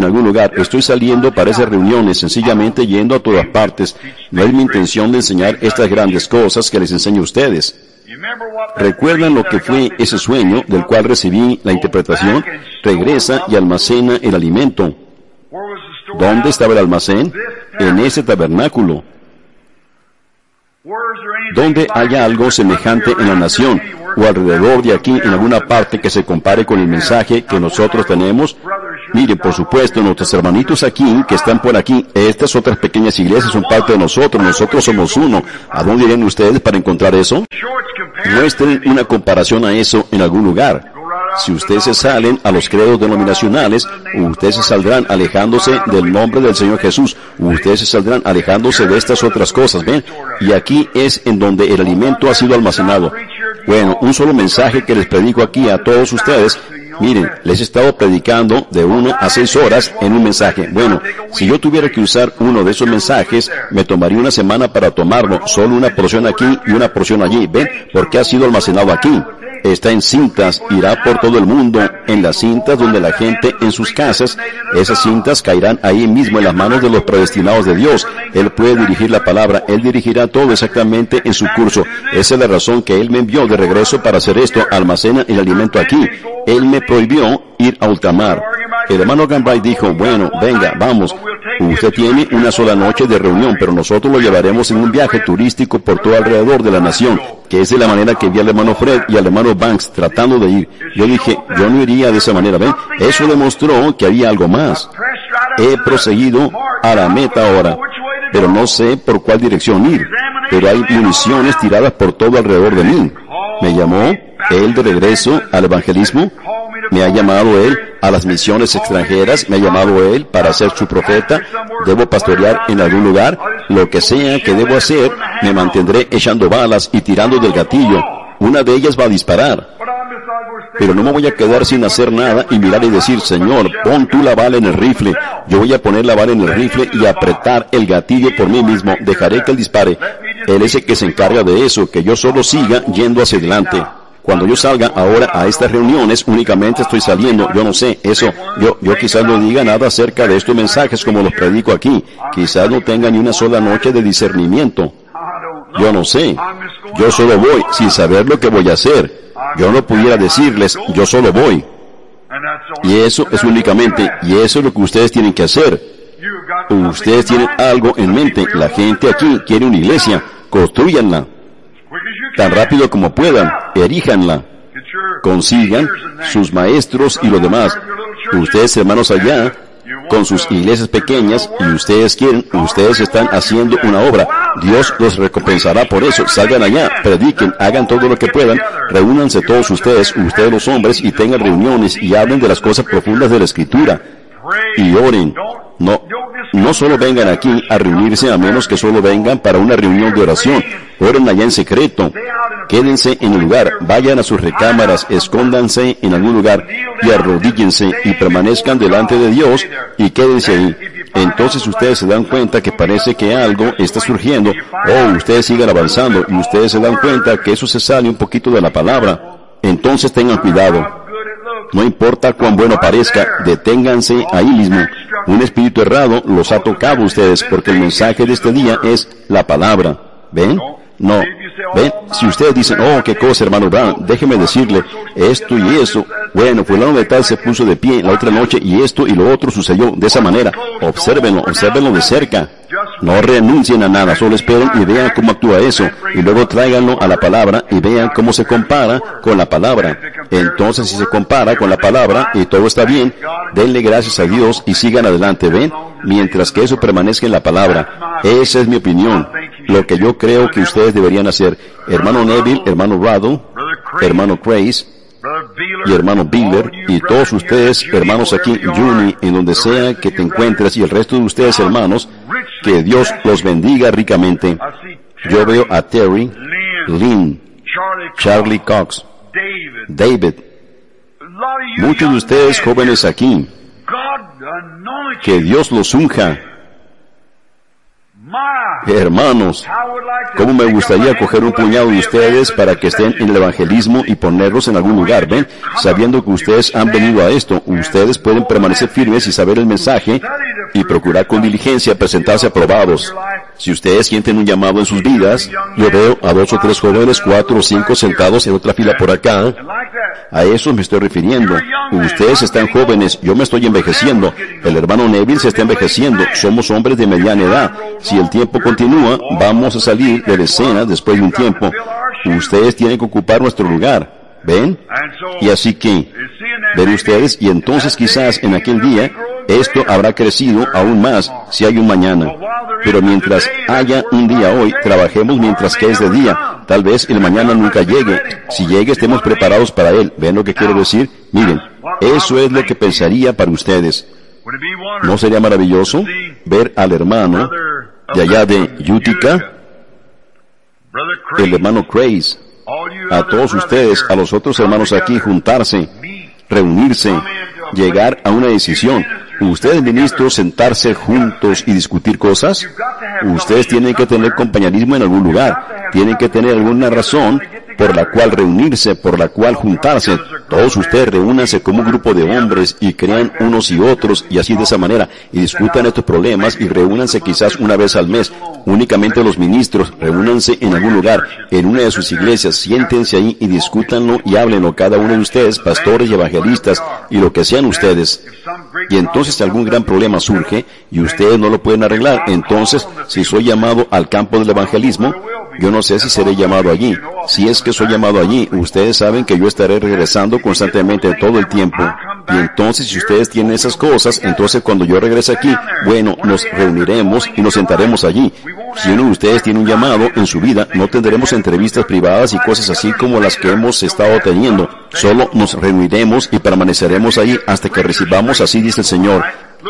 en algún lugar. Estoy saliendo para esas reuniones, sencillamente yendo a todas partes. No es mi intención de enseñar estas grandes cosas que les enseño a ustedes. ¿Recuerdan lo que fue ese sueño del cual recibí la interpretación? Regresa y almacena el alimento. ¿Dónde estaba el almacén? En ese tabernáculo. Donde haya algo semejante en la nación o alrededor de aquí en alguna parte que se compare con el mensaje que nosotros tenemos. Miren, por supuesto, nuestros hermanitos aquí, que están por aquí, estas otras pequeñas iglesias son parte de nosotros, nosotros somos uno. ¿A dónde irían ustedes para encontrar eso? Muestren una comparación a eso en algún lugar. Si ustedes se salen a los credos denominacionales, ustedes se saldrán alejándose del nombre del Señor Jesús. Ustedes se saldrán alejándose de estas otras cosas, ¿ven? Y aquí es en donde el alimento ha sido almacenado. Bueno, un solo mensaje que les predico aquí a todos ustedes. Miren, les he estado predicando de uno a seis horas en un mensaje. Bueno, si yo tuviera que usar uno de esos mensajes, me tomaría una semana para tomarlo. Solo una porción aquí y una porción allí. ¿Ven? Porque ha sido almacenado aquí está en cintas, irá por todo el mundo, en las cintas donde la gente en sus casas, esas cintas caerán ahí mismo en las manos de los predestinados de Dios. Él puede dirigir la palabra, Él dirigirá todo exactamente en su curso. Esa es la razón que Él me envió de regreso para hacer esto, almacena el alimento aquí. Él me prohibió ir a ultramar. El hermano Gambay dijo, bueno, venga, vamos. Usted tiene una sola noche de reunión, pero nosotros lo llevaremos en un viaje turístico por todo alrededor de la nación, que es de la manera que vi al hermano Fred y al hermano Banks tratando de ir. Yo dije, yo no iría de esa manera, ¿ven? Eso demostró que había algo más. He proseguido a la meta ahora, pero no sé por cuál dirección ir. Pero hay municiones tiradas por todo alrededor de mí. Me llamó él de regreso al evangelismo me ha llamado Él a las misiones extranjeras, me ha llamado Él para ser su profeta, debo pastorear en algún lugar, lo que sea que debo hacer, me mantendré echando balas y tirando del gatillo. Una de ellas va a disparar. Pero no me voy a quedar sin hacer nada y mirar y decir, Señor, pon tú la bala en el rifle. Yo voy a poner la bala en el rifle y apretar el gatillo por mí mismo. Dejaré que él dispare. Él es el que se encarga de eso, que yo solo siga yendo hacia adelante. Cuando yo salga ahora a estas reuniones, únicamente estoy saliendo, yo no sé, eso, yo, yo quizás no diga nada acerca de estos mensajes como los predico aquí, quizás no tenga ni una sola noche de discernimiento. Yo no sé, yo solo voy sin saber lo que voy a hacer. Yo no pudiera decirles, yo solo voy. Y eso es únicamente, y eso es lo que ustedes tienen que hacer. Ustedes tienen algo en mente, la gente aquí quiere una iglesia, construyanla tan rápido como puedan, eríjanla, consigan sus maestros y los demás. Ustedes, hermanos, allá, con sus iglesias pequeñas, y ustedes quieren, ustedes están haciendo una obra. Dios los recompensará por eso. Salgan allá, prediquen, hagan todo lo que puedan, reúnanse todos ustedes, ustedes los hombres, y tengan reuniones y hablen de las cosas profundas de la Escritura. Y oren. No, no solo vengan aquí a reunirse a menos que solo vengan para una reunión de oración. Oren allá en secreto. Quédense en el lugar, vayan a sus recámaras, escóndanse en algún lugar y arrodíllense y permanezcan delante de Dios y quédense ahí. Entonces ustedes se dan cuenta que parece que algo está surgiendo, o ustedes sigan avanzando y ustedes se dan cuenta que eso se sale un poquito de la palabra. Entonces tengan cuidado. No importa cuán bueno parezca, deténganse ahí mismo. Un espíritu errado los ha tocado ustedes porque el mensaje de este día es la palabra. ¿Ven? No. ¿Ven? Si ustedes dicen, oh, qué cosa, hermano Brown, déjeme decirle esto y eso. Bueno, fulano de tal se puso de pie la otra noche y esto y lo otro sucedió de esa manera. Obsérvenlo, obsérvenlo de cerca. No renuncien a nada, solo esperen y vean cómo actúa eso. Y luego tráiganlo a la palabra y vean cómo se compara con la palabra. Entonces, si se compara con la palabra y todo está bien, denle gracias a Dios y sigan adelante, ¿ven? Mientras que eso permanezca en la palabra. Esa es mi opinión. Lo que yo creo que ustedes deberían hacer. Hermano Neville, hermano Rado, hermano Grace, y hermano Biller, y todos ustedes, hermanos aquí, Juni, en donde sea que te encuentres, y el resto de ustedes, hermanos, que Dios los bendiga ricamente. Yo veo a Terry, Lynn, Charlie Cox, David, muchos de ustedes jóvenes aquí, que Dios los unja. Hermanos, ¿cómo me gustaría coger un puñado de ustedes para que estén en el evangelismo y ponerlos en algún lugar? ¿Ven? Sabiendo que ustedes han venido a esto, ustedes pueden permanecer firmes y saber el mensaje y procurar con diligencia presentarse aprobados. Si ustedes sienten un llamado en sus vidas, yo veo a dos o tres jóvenes, cuatro o cinco sentados en otra fila por acá. A eso me estoy refiriendo. Ustedes están jóvenes, yo me estoy envejeciendo. El hermano Neville se está envejeciendo. Somos hombres de mediana edad. Si el tiempo continúa, vamos a salir de la escena después de un tiempo. Ustedes tienen que ocupar nuestro lugar. ¿Ven? Y así que, ven ustedes, y entonces quizás en aquel día, esto habrá crecido aún más si hay un mañana. Pero mientras haya un día hoy, trabajemos mientras que es de día. Tal vez el mañana nunca llegue. Si llegue, estemos preparados para él. ¿Ven lo que quiero decir? Miren, eso es lo que pensaría para ustedes. ¿No sería maravilloso ver al hermano de allá de Utica, el hermano Craze, a todos ustedes, a los otros hermanos aquí, juntarse, reunirse, llegar a una decisión. Ustedes, ministros, sentarse juntos y discutir cosas. Ustedes tienen que tener compañerismo en algún lugar. Tienen que tener alguna razón por la cual reunirse, por la cual juntarse. Todos ustedes reúnanse como un grupo de hombres y crean unos y otros y así de esa manera y discutan estos problemas y reúnanse quizás una vez al mes. Únicamente los ministros, reúnanse en algún lugar, en una de sus iglesias, siéntense ahí y discútanlo y háblenlo cada uno de ustedes, pastores y evangelistas y lo que sean ustedes. Y entonces si algún gran problema surge y ustedes no lo pueden arreglar, entonces si soy llamado al campo del evangelismo, yo no sé si seré llamado allí. Si es que soy llamado allí, ustedes saben que yo estaré regresando constantemente todo el tiempo. Y entonces, si ustedes tienen esas cosas, entonces cuando yo regrese aquí, bueno, nos reuniremos y nos sentaremos allí. Si uno de ustedes tiene un llamado en su vida, no tendremos entrevistas privadas y cosas así como las que hemos estado teniendo. Solo nos reuniremos y permaneceremos allí hasta que recibamos, así dice el Señor,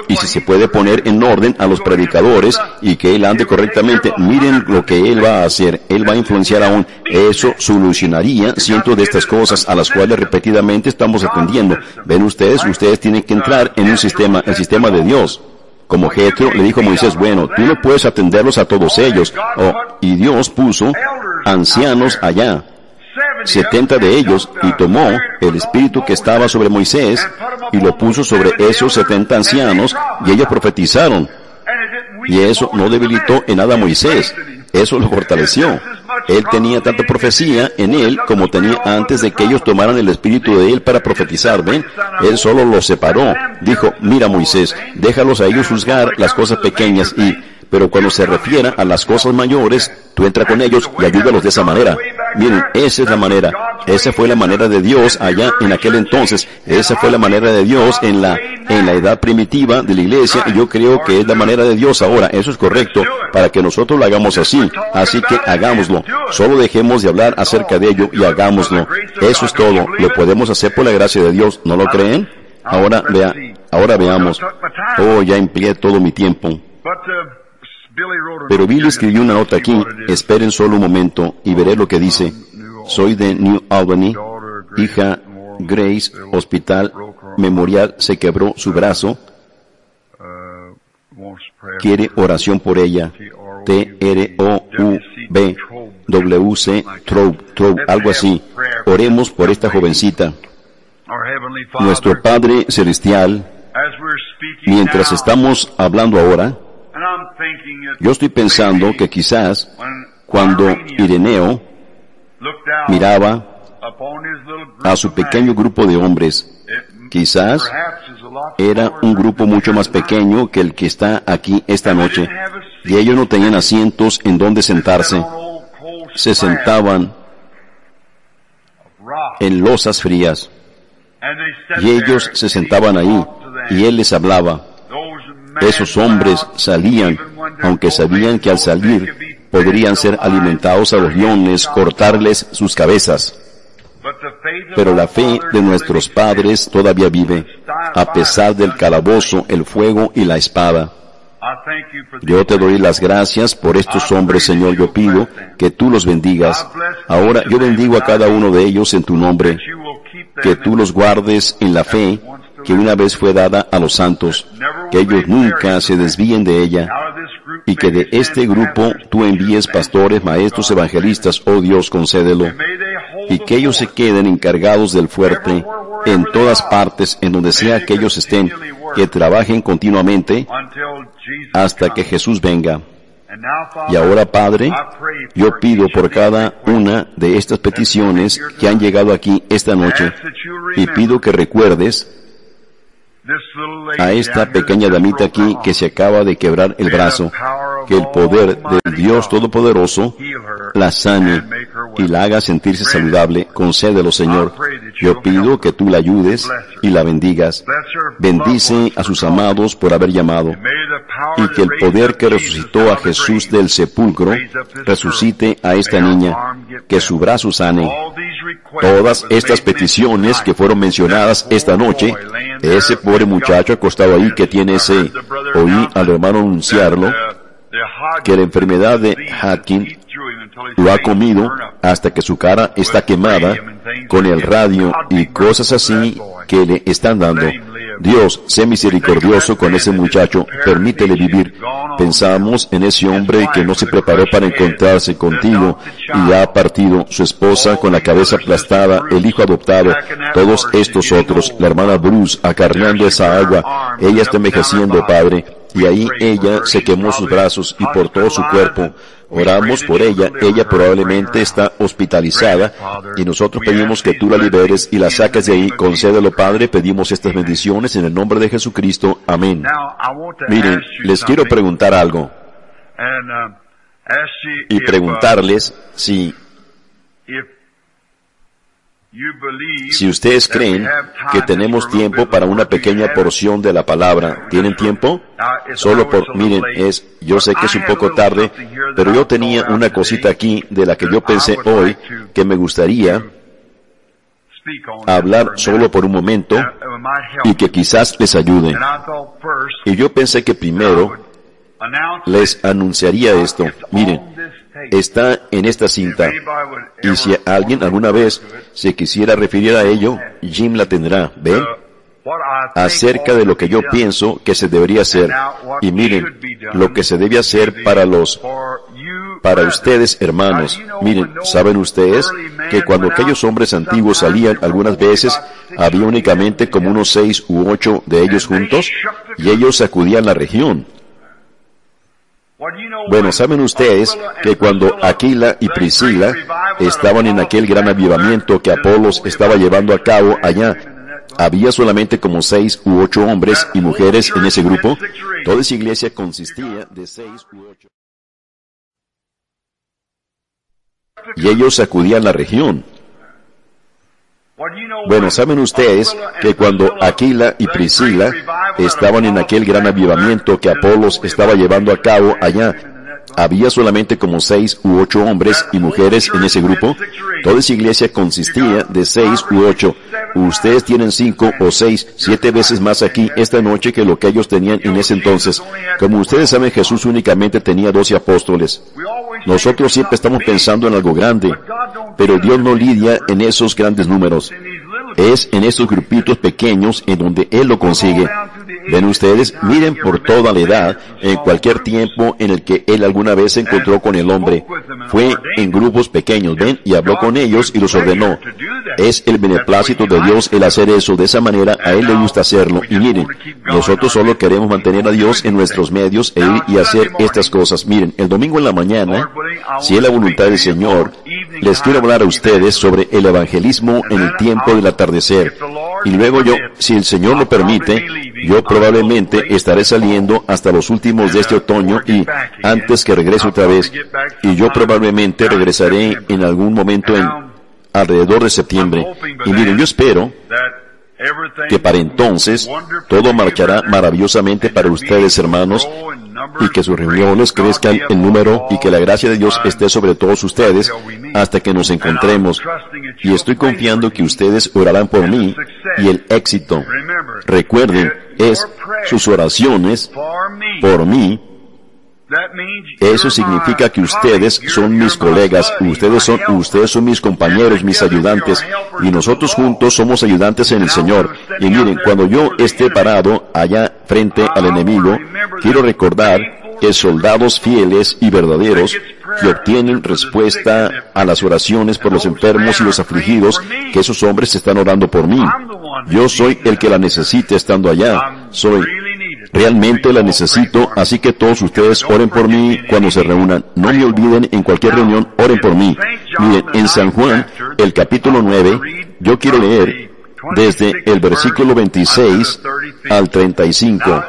y si se puede poner en orden a los predicadores y que él ande correctamente, miren lo que él va a hacer, él va a influenciar aún. Eso solucionaría cientos de estas cosas a las cuales repetidamente estamos atendiendo. Ven ustedes, ustedes tienen que entrar en un sistema, el sistema de Dios. Como Jetro le dijo a Moisés, bueno, tú no puedes atenderlos a todos ellos. Oh, y Dios puso ancianos allá setenta de ellos y tomó el espíritu que estaba sobre Moisés y lo puso sobre esos setenta ancianos y ellos profetizaron. Y eso no debilitó en nada a Moisés, eso lo fortaleció. Él tenía tanta profecía en él como tenía antes de que ellos tomaran el espíritu de él para profetizar. ¿Ven? Él solo los separó. Dijo, mira Moisés, déjalos a ellos juzgar las cosas pequeñas y pero cuando se refiera a las cosas mayores, tú entra con ellos y ayúdalos de esa manera. Miren, esa es la manera. Esa fue la manera de Dios allá en aquel entonces. Esa fue la manera de Dios en la, en la edad primitiva de la iglesia y yo creo que es la manera de Dios ahora. Eso es correcto para que nosotros lo hagamos así. Así que hagámoslo. Solo dejemos de hablar acerca de ello y hagámoslo. Eso es todo. Lo podemos hacer por la gracia de Dios. ¿No lo creen? Ahora vea, ahora veamos. Oh, ya empleé todo mi tiempo. Pero Bill escribió una nota aquí, esperen solo un momento y veré lo que dice. Soy de New Albany, hija Grace, hospital memorial, se quebró su brazo. Quiere oración por ella. T-R-O-U-B W-C Troub, algo así. Oremos por esta jovencita. Nuestro Padre Celestial, mientras estamos hablando ahora, yo estoy pensando que quizás cuando Ireneo miraba a su pequeño grupo de hombres, quizás era un grupo mucho más pequeño que el que está aquí esta noche, y ellos no tenían asientos en donde sentarse, se sentaban en losas frías, y ellos se sentaban ahí, y él les hablaba. Esos hombres salían, aunque sabían que al salir podrían ser alimentados a los leones, cortarles sus cabezas. Pero la fe de nuestros padres todavía vive, a pesar del calabozo, el fuego y la espada. Yo te doy las gracias por estos hombres, Señor. Yo pido que tú los bendigas. Ahora yo bendigo a cada uno de ellos en tu nombre, que tú los guardes en la fe que una vez fue dada a los santos, que ellos nunca se desvíen de ella y que de este grupo tú envíes pastores, maestros, evangelistas, oh Dios, concédelo, y que ellos se queden encargados del fuerte en todas partes, en donde sea que ellos estén, que trabajen continuamente hasta que Jesús venga. Y ahora, Padre, yo pido por cada una de estas peticiones que han llegado aquí esta noche, y pido que recuerdes a esta pequeña damita aquí que se acaba de quebrar el brazo, que el poder del Dios Todopoderoso la sane y la haga sentirse saludable. Concédelo, Señor. Yo pido que tú la ayudes y la bendigas. Bendice a sus amados por haber llamado y que el poder que resucitó a Jesús del sepulcro resucite a esta niña, que su brazo sane. Todas estas peticiones que fueron mencionadas esta noche, ese pobre muchacho acostado ahí que tiene ese, oí al hermano anunciarlo, que la enfermedad de Hatkin lo ha comido hasta que su cara está quemada con el radio y cosas así que le están dando. Dios, sé misericordioso con ese muchacho, permítele vivir. Pensamos en ese hombre que no se preparó para encontrarse contigo y ya ha partido, su esposa con la cabeza aplastada, el hijo adoptado, todos estos otros, la hermana Bruce acarreando esa agua, ella está envejeciendo, Padre, y ahí ella se quemó sus brazos y por todo su cuerpo. Oramos por ella, ella probablemente está hospitalizada y nosotros pedimos que tú la liberes y la saques de ahí. Concédelo, Padre, pedimos estas bendiciones en el nombre de Jesucristo. Amén. Miren, les quiero preguntar algo y preguntarles si si ustedes creen que tenemos tiempo para una pequeña porción de la palabra, ¿tienen tiempo? Solo por, miren, es, yo sé que es un poco tarde, pero yo tenía una cosita aquí de la que yo pensé hoy que me gustaría hablar solo por un momento y que quizás les ayude. Y yo pensé que primero les anunciaría esto. Miren, está en esta cinta. Y si alguien alguna vez se quisiera referir a ello, Jim la tendrá. ¿Ven? acerca de lo que yo pienso que se debería hacer. Y miren, lo que se debe hacer para los, para ustedes hermanos. Miren, ¿saben ustedes que cuando aquellos hombres antiguos salían algunas veces, había únicamente como unos seis u ocho de ellos juntos? Y ellos sacudían la región. Bueno, saben ustedes que cuando Aquila y Priscila estaban en aquel gran avivamiento que Apolos estaba llevando a cabo allá, había solamente como seis u ocho hombres y mujeres en ese grupo. Toda esa iglesia consistía de seis u ocho. Y ellos sacudían la región. Bueno, saben ustedes que cuando Aquila y Priscila estaban en aquel gran avivamiento que Apolos estaba llevando a cabo allá, había solamente como seis u ocho hombres y mujeres en ese grupo. Toda esa iglesia consistía de seis u ocho. Ustedes tienen cinco o seis, siete veces más aquí esta noche que lo que ellos tenían en ese entonces. Como ustedes saben, Jesús únicamente tenía doce apóstoles. Nosotros siempre estamos pensando en algo grande, pero Dios no lidia en esos grandes números. Es en esos grupitos pequeños en donde Él lo consigue. Ven ustedes, miren por toda la edad, en cualquier tiempo en el que Él alguna vez se encontró con el hombre. Fue en grupos pequeños, ven, y habló con ellos y los ordenó. Es el beneplácito de Dios el hacer eso. De esa manera a Él le gusta hacerlo. Y miren, nosotros solo queremos mantener a Dios en nuestros medios e ir y hacer estas cosas. Miren, el domingo en la mañana, si es la voluntad del Señor, les quiero hablar a ustedes sobre el evangelismo en el tiempo del atardecer. Y luego yo, si el Señor lo permite, yo probablemente estaré saliendo hasta los últimos de este otoño y antes que regrese otra vez. Y yo probablemente regresaré en algún momento en alrededor de septiembre. Y miren, yo espero que para entonces todo marchará maravillosamente para ustedes, hermanos, y que sus reuniones crezcan en número y que la gracia de Dios esté sobre todos ustedes hasta que nos encontremos. Y estoy confiando que ustedes orarán por mí y el éxito. Recuerden, es sus oraciones por mí eso significa que ustedes son mis colegas, ustedes son, ustedes son mis compañeros, mis ayudantes, y nosotros juntos somos ayudantes en el Señor. Y miren, cuando yo esté parado allá frente al enemigo, quiero recordar es soldados fieles y verdaderos que obtienen respuesta a las oraciones por los enfermos y los afligidos, que esos hombres están orando por mí. Yo soy el que la necesita estando allá. Soy Realmente la necesito, así que todos ustedes oren por mí cuando se reúnan. No me olviden, en cualquier reunión, oren por mí. Miren, en San Juan, el capítulo 9, yo quiero leer desde el versículo 26 al 35.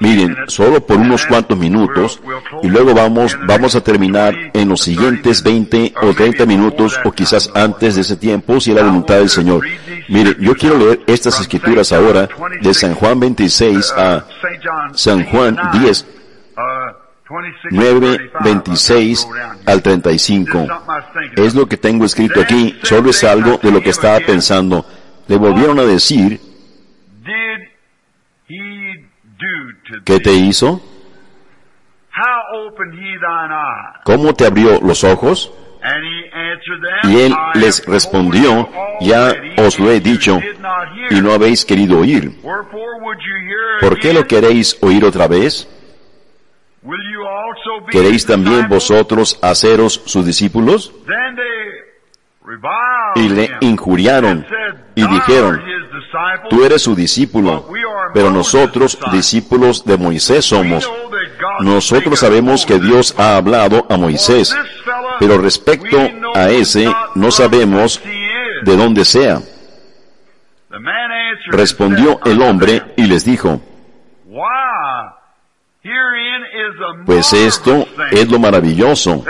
Miren, solo por unos cuantos minutos y luego vamos, vamos a terminar en los siguientes 20 o 30 minutos o quizás antes de ese tiempo si es la voluntad del Señor. Miren, yo quiero leer estas escrituras ahora de San Juan 26 a San Juan 10. 9, 26 al 35. Es lo que tengo escrito aquí, solo es algo de lo que estaba pensando le volvieron a decir, ¿qué te hizo? ¿Cómo te abrió los ojos? Y él les respondió, ya os lo he dicho, y no habéis querido oír. ¿Por qué lo queréis oír otra vez? ¿Queréis también vosotros haceros sus discípulos? Y le injuriaron y dijeron, tú eres su discípulo, pero nosotros discípulos de Moisés somos. Nosotros sabemos que Dios ha hablado a Moisés, pero respecto a ese no sabemos de dónde sea. Respondió el hombre y les dijo, pues esto es lo maravilloso,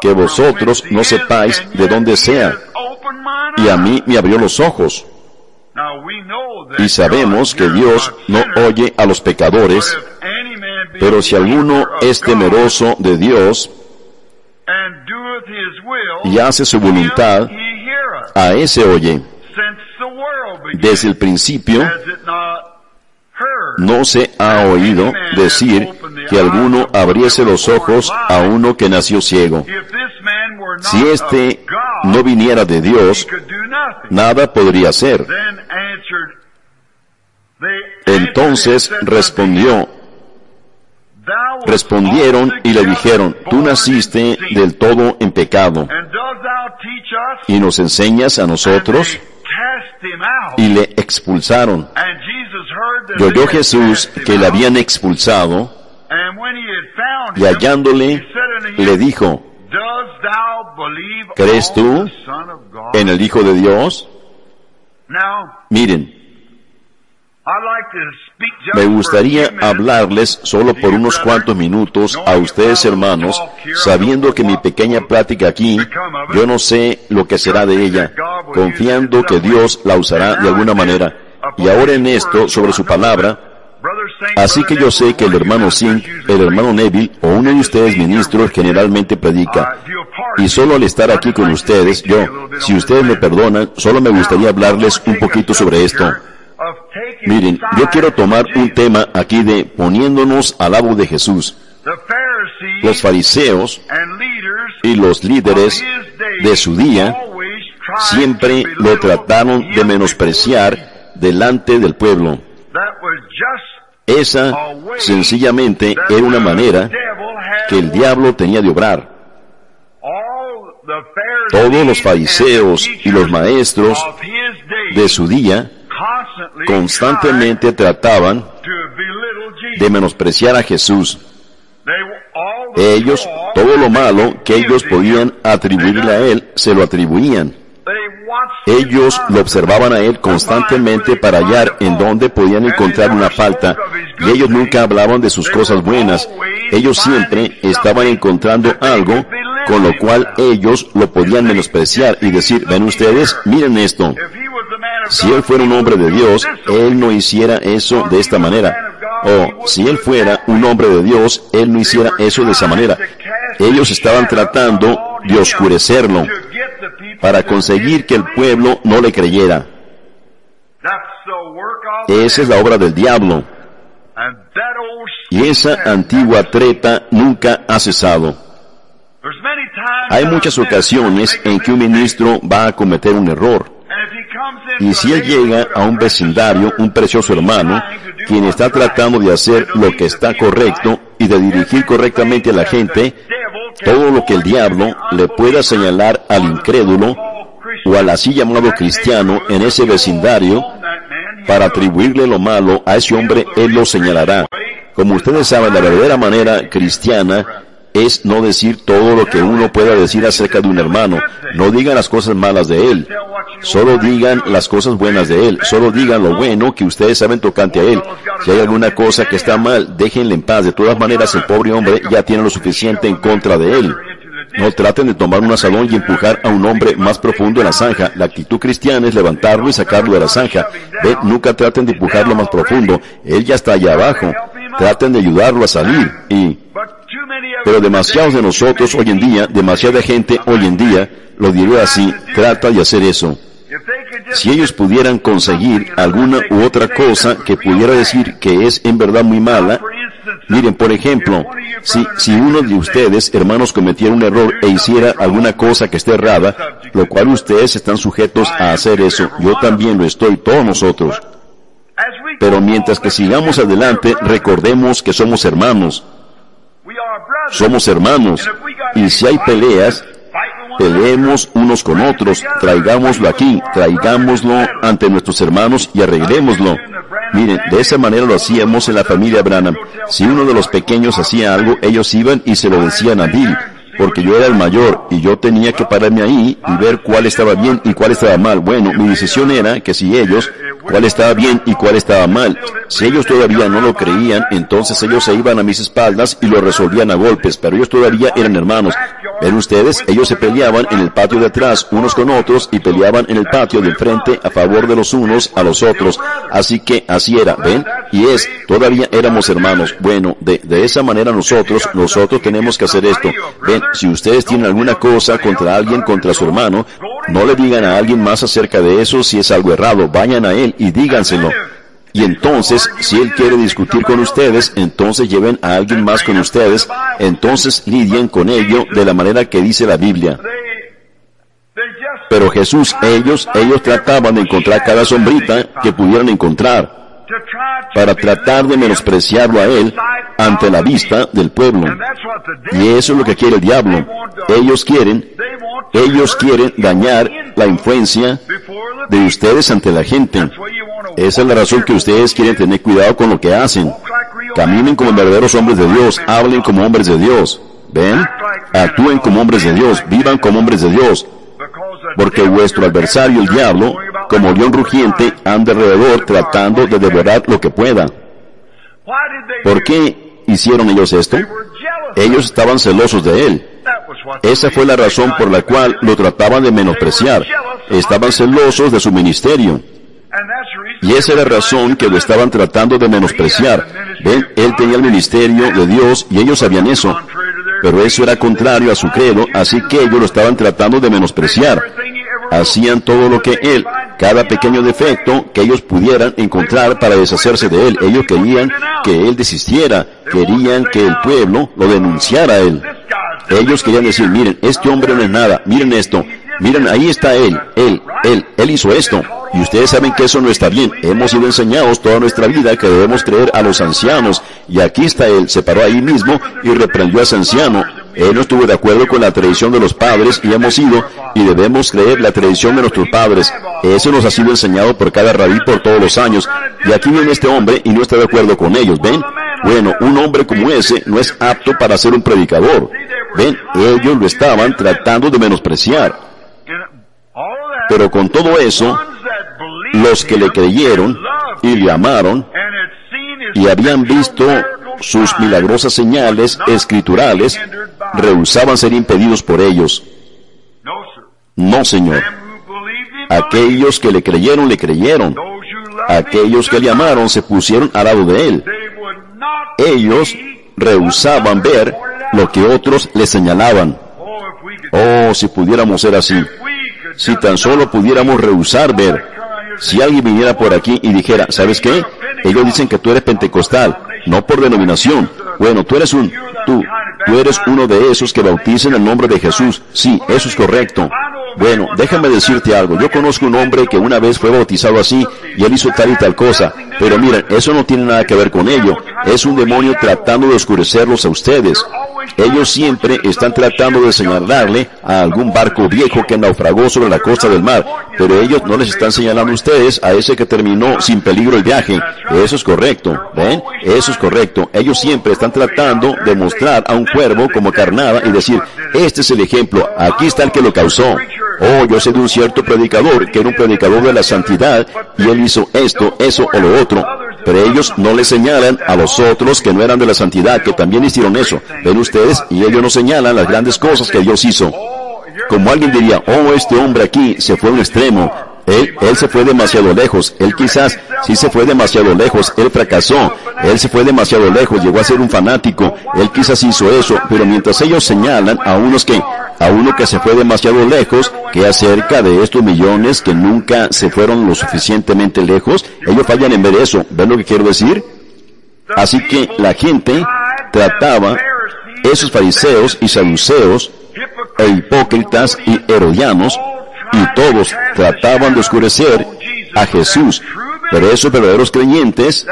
que vosotros no sepáis de dónde sea. Y a mí me abrió los ojos. Y sabemos que Dios no oye a los pecadores, pero si alguno es temeroso de Dios y hace su voluntad, a ese oye. Desde el principio, no se ha oído decir que alguno abriese los ojos a uno que nació ciego. Si éste no viniera de Dios, nada podría hacer. Entonces respondió, respondieron y le dijeron, tú naciste del todo en pecado y nos enseñas a nosotros y le expulsaron. Y oyó Jesús que le habían expulsado y hallándole le dijo, ¿crees tú en el Hijo de Dios? Miren, me gustaría hablarles solo por unos cuantos minutos a ustedes hermanos, sabiendo que mi pequeña plática aquí, yo no sé lo que será de ella, confiando que Dios la usará de alguna manera. Y ahora en esto, sobre su palabra, Así que yo sé que el hermano Singh, el hermano Neville o uno de ustedes ministros generalmente predica. Y solo al estar aquí con ustedes, yo, si ustedes me perdonan, solo me gustaría hablarles un poquito sobre esto. Miren, yo quiero tomar un tema aquí de poniéndonos al lado de Jesús. Los fariseos y los líderes de su día siempre lo trataron de menospreciar delante del pueblo. Esa sencillamente era una manera que el diablo tenía de obrar. Todos los fariseos y los maestros de su día constantemente trataban de menospreciar a Jesús. Ellos, todo lo malo que ellos podían atribuirle a Él, se lo atribuían. Ellos lo observaban a Él constantemente para hallar en dónde podían encontrar una falta y ellos nunca hablaban de sus cosas buenas. Ellos siempre estaban encontrando algo con lo cual ellos lo podían menospreciar y decir, ven ustedes, miren esto. Si él fuera un hombre de Dios, él no hiciera eso de esta manera. O si él fuera un hombre de Dios, él no hiciera eso de esa manera. Ellos estaban tratando de oscurecerlo para conseguir que el pueblo no le creyera. Esa es la obra del diablo. Y esa antigua treta nunca ha cesado. Hay muchas ocasiones en que un ministro va a cometer un error. Y si él llega a un vecindario, un precioso hermano, quien está tratando de hacer lo que está correcto, y de dirigir correctamente a la gente todo lo que el diablo le pueda señalar al incrédulo o al así llamado cristiano en ese vecindario para atribuirle lo malo a ese hombre, él lo señalará. Como ustedes saben, la verdadera manera cristiana es no decir todo lo que uno pueda decir acerca de un hermano. No digan las cosas malas de él. Solo digan las cosas buenas de él. Solo digan lo bueno que ustedes saben tocante a él. Si hay alguna cosa que está mal, déjenle en paz. De todas maneras, el pobre hombre ya tiene lo suficiente en contra de él. No traten de tomar un asadón y empujar a un hombre más profundo en la zanja. La actitud cristiana es levantarlo y sacarlo de la zanja. Ve, nunca traten de empujarlo más profundo. Él ya está allá abajo. Traten de ayudarlo a salir. Y, pero demasiados de nosotros hoy en día, demasiada gente hoy en día, lo diré así, trata de hacer eso. Si ellos pudieran conseguir alguna u otra cosa que pudiera decir que es en verdad muy mala, miren, por ejemplo, si, si uno de ustedes, hermanos, cometiera un error e hiciera alguna cosa que esté errada, lo cual ustedes están sujetos a hacer eso, yo también lo estoy, todos nosotros. Pero mientras que sigamos adelante, recordemos que somos hermanos. Somos hermanos. Y si hay peleas, peleemos unos con otros, traigámoslo aquí, traigámoslo ante nuestros hermanos y arreglémoslo. Miren, de esa manera lo hacíamos en la familia Branham. Si uno de los pequeños hacía algo, ellos iban y se lo decían a Bill, porque yo era el mayor y yo tenía que pararme ahí y ver cuál estaba bien y cuál estaba mal. Bueno, mi decisión era que si ellos cuál estaba bien y cuál estaba mal. Si ellos todavía no lo creían, entonces ellos se iban a mis espaldas y lo resolvían a golpes, pero ellos todavía eran hermanos. Ven ustedes, ellos se peleaban en el patio de atrás unos con otros y peleaban en el patio de enfrente a favor de los unos a los otros. Así que así era, ven, y es, todavía éramos hermanos. Bueno, de, de esa manera nosotros, nosotros tenemos que hacer esto. Ven, si ustedes tienen alguna cosa contra alguien, contra su hermano, no le digan a alguien más acerca de eso si es algo errado, vayan a él y díganselo. Y entonces, si él quiere discutir con ustedes, entonces lleven a alguien más con ustedes, entonces lidien con ello de la manera que dice la Biblia. Pero Jesús, ellos, ellos trataban de encontrar cada sombrita que pudieran encontrar para tratar de menospreciarlo a él ante la vista del pueblo. Y eso es lo que quiere el diablo. Ellos quieren, ellos quieren dañar la influencia de ustedes ante la gente. Esa es la razón que ustedes quieren tener cuidado con lo que hacen. Caminen como verdaderos hombres de Dios, hablen como hombres de Dios. ¿Ven? Actúen como hombres de Dios, vivan como hombres de Dios. Porque vuestro adversario, el diablo, como león rugiente, anda alrededor tratando de devorar lo que pueda. ¿Por qué hicieron ellos esto? Ellos estaban celosos de él. Esa fue la razón por la cual lo trataban de menospreciar. Estaban celosos de su ministerio. Y esa es la razón que lo estaban tratando de menospreciar. Él tenía el ministerio de Dios y ellos sabían eso. Pero eso era contrario a su credo, así que ellos lo estaban tratando de menospreciar. Hacían todo lo que él, cada pequeño defecto que ellos pudieran encontrar para deshacerse de él. Ellos querían que él desistiera, querían que el pueblo lo denunciara a él. Ellos querían decir, miren, este hombre no es nada, miren esto, miren, ahí está él, él, él, él hizo esto. Y ustedes saben que eso no está bien. Hemos sido enseñados toda nuestra vida que debemos creer a los ancianos. Y aquí está él, se paró ahí mismo y reprendió a ese anciano. Él no estuvo de acuerdo con la tradición de los padres y hemos ido y debemos creer la tradición de nuestros padres. Eso nos ha sido enseñado por cada rabí por todos los años. Y aquí viene este hombre y no está de acuerdo con ellos, ¿ven? Bueno, un hombre como ese no es apto para ser un predicador. Ven, ellos lo estaban tratando de menospreciar. Pero con todo eso, los que le creyeron y le amaron y habían visto sus milagrosas señales escriturales, rehusaban ser impedidos por ellos. No, Señor. Aquellos que le creyeron, le creyeron. Aquellos que le amaron se pusieron al lado de él. Ellos rehusaban ver lo que otros le señalaban. Oh, si pudiéramos ser así. Si tan solo pudiéramos rehusar ver. Si alguien viniera por aquí y dijera, ¿sabes qué? Ellos dicen que tú eres pentecostal, no por denominación. Bueno, tú eres un, tú, tú eres uno de esos que bautizan el nombre de Jesús. Sí, eso es correcto. Bueno, déjame decirte algo. Yo conozco un hombre que una vez fue bautizado así y él hizo tal y tal cosa. Pero miren, eso no tiene nada que ver con ello. Es un demonio tratando de oscurecerlos a ustedes. Ellos siempre están tratando de señalarle a algún barco viejo que naufragó sobre la costa del mar, pero ellos no les están señalando a ustedes a ese que terminó sin peligro el viaje. Eso es correcto, ¿ven? Eso es correcto. Ellos siempre están tratando de mostrar a un cuervo como carnada y decir, este es el ejemplo, aquí está el que lo causó. Oh, yo sé de un cierto predicador que era un predicador de la santidad y él hizo esto, eso o lo otro. Pero ellos no le señalan a los otros que no eran de la santidad, que también hicieron eso. Ven ustedes, y ellos no señalan las grandes cosas que Dios hizo. Como alguien diría, oh, este hombre aquí se fue a un extremo. Él, él se fue demasiado lejos. Él quizás sí se fue demasiado lejos. Él fracasó. Él se fue demasiado lejos. Llegó a ser un fanático. Él quizás hizo eso. Pero mientras ellos señalan a unos que, a uno que se fue demasiado lejos, que acerca de estos millones que nunca se fueron lo suficientemente lejos, ellos fallan en ver eso. ¿Ven lo que quiero decir? Así que la gente trataba esos fariseos y saduceos e hipócritas y herodianos y todos trataban de oscurecer a Jesús. Pero esos verdaderos creyentes,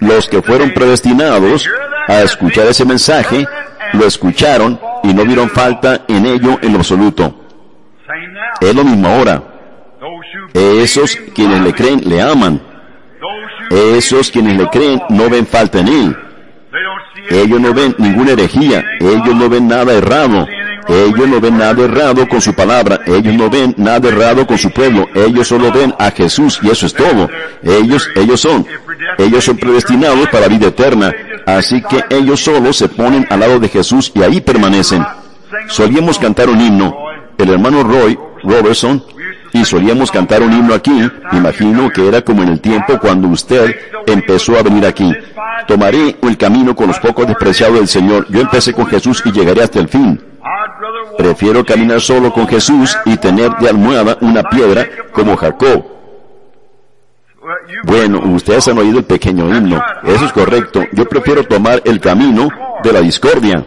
los que fueron predestinados a escuchar ese mensaje, lo escucharon y no vieron falta en ello en lo absoluto. Es lo mismo ahora. Esos quienes le creen le aman. Esos quienes le creen no ven falta en él. Ellos no ven ninguna herejía. Ellos no ven nada errado. Ellos no ven nada errado con su palabra. Ellos no ven nada errado con su pueblo. Ellos solo ven a Jesús y eso es todo. Ellos, ellos son. Ellos son predestinados para vida eterna. Así que ellos solo se ponen al lado de Jesús y ahí permanecen. Solíamos cantar un himno. El hermano Roy Robertson y solíamos cantar un himno aquí. Imagino que era como en el tiempo cuando usted empezó a venir aquí. Tomaré el camino con los pocos despreciados del Señor. Yo empecé con Jesús y llegaré hasta el fin. Prefiero caminar solo con Jesús y tener de almohada una piedra como Jacob. Bueno, ustedes han oído el pequeño himno. Eso es correcto. Yo prefiero tomar el camino de la discordia.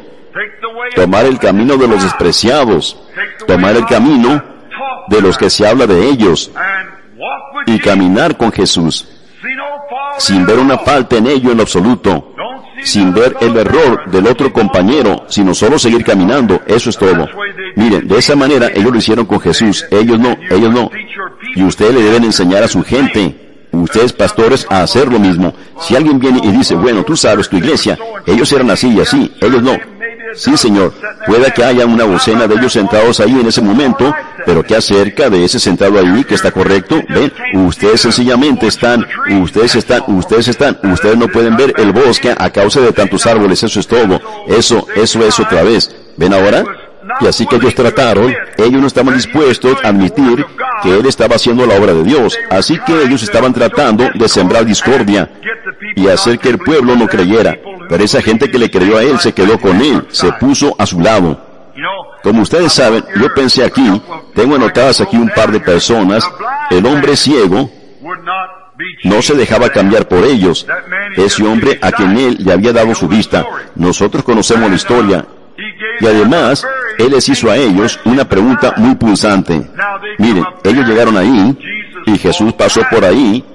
Tomar el camino de los despreciados. Tomar el camino de los que se habla de ellos. Y caminar con Jesús. Sin ver una falta en ello en absoluto. Sin ver el error del otro compañero, sino solo seguir caminando. Eso es todo. Miren, de esa manera ellos lo hicieron con Jesús. Ellos no, ellos no. Y ustedes le deben enseñar a su gente ustedes pastores a hacer lo mismo. Si alguien viene y dice, bueno, tú sabes, tu iglesia, ellos eran así y así, ellos no. Sí, Señor, pueda que haya una docena de ellos sentados ahí en ese momento, pero que acerca de ese sentado ahí que está correcto, ven, ustedes sencillamente están, ustedes están, ustedes están, ustedes no pueden ver el bosque a causa de tantos árboles, eso es todo. Eso, eso es otra vez. ¿Ven ahora? Y así que ellos trataron, ellos no estaban dispuestos a admitir que Él estaba haciendo la obra de Dios. Así que ellos estaban tratando de sembrar discordia y hacer que el pueblo no creyera. Pero esa gente que le creyó a Él se quedó con Él, se puso a su lado. Como ustedes saben, yo pensé aquí, tengo anotadas aquí un par de personas, el hombre ciego no se dejaba cambiar por ellos. Ese hombre a quien él le había dado su vista. Nosotros conocemos la historia y además, Él les hizo a ellos una pregunta muy pulsante. Miren, ellos llegaron ahí y Jesús pasó por ahí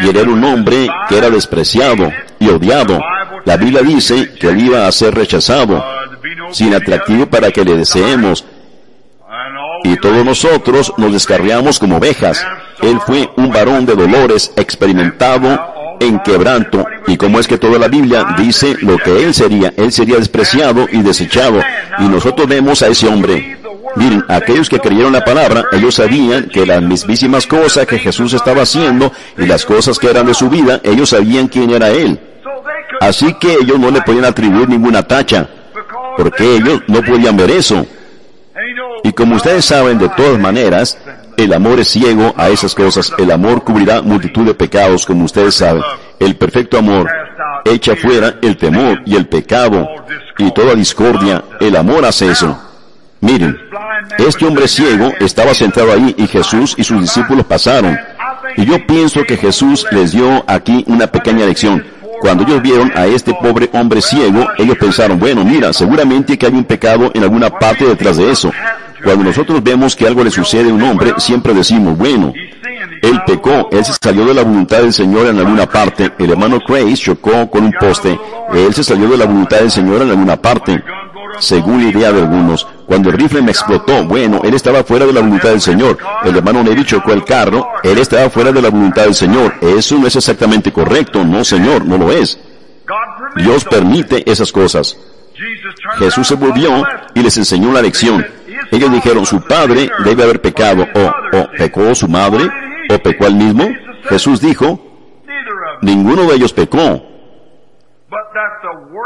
y él era un hombre que era despreciado y odiado. La Biblia dice que él iba a ser rechazado, sin atractivo para que le deseemos. Y todos nosotros nos descarriamos como ovejas. Él fue un varón de dolores experimentado en quebranto. Y como es que toda la Biblia dice lo que él sería, él sería despreciado y desechado. Y nosotros vemos a ese hombre. Miren, aquellos que creyeron la palabra, ellos sabían que las mismísimas cosas que Jesús estaba haciendo y las cosas que eran de su vida, ellos sabían quién era él. Así que ellos no le podían atribuir ninguna tacha, porque ellos no podían ver eso. Y como ustedes saben, de todas maneras, el amor es ciego a esas cosas. El amor cubrirá multitud de pecados, como ustedes saben. El perfecto amor echa fuera el temor y el pecado y toda discordia. El amor hace eso. Miren, este hombre ciego estaba sentado ahí y Jesús y sus discípulos pasaron. Y yo pienso que Jesús les dio aquí una pequeña lección. Cuando ellos vieron a este pobre hombre ciego, ellos pensaron, bueno, mira, seguramente que hay un pecado en alguna parte detrás de eso. cuando nosotros vemos que algo le sucede a un hombre, siempre decimos, bueno, él pecó, él se salió de la voluntad del Señor en alguna parte. El hermano Grace chocó con un poste. Él se salió de la voluntad del Señor en alguna parte. Según la idea de algunos, cuando el rifle me explotó, bueno, él estaba fuera de la voluntad del Señor. El hermano Neville chocó el carro, él estaba fuera de la voluntad del Señor. Eso no es exactamente correcto, no Señor, no lo es. Dios permite esas cosas. Jesús se volvió y les enseñó la lección. Ellos dijeron, su padre debe haber pecado, o, o pecó su madre, o pecó él mismo. Jesús dijo, ninguno de ellos pecó,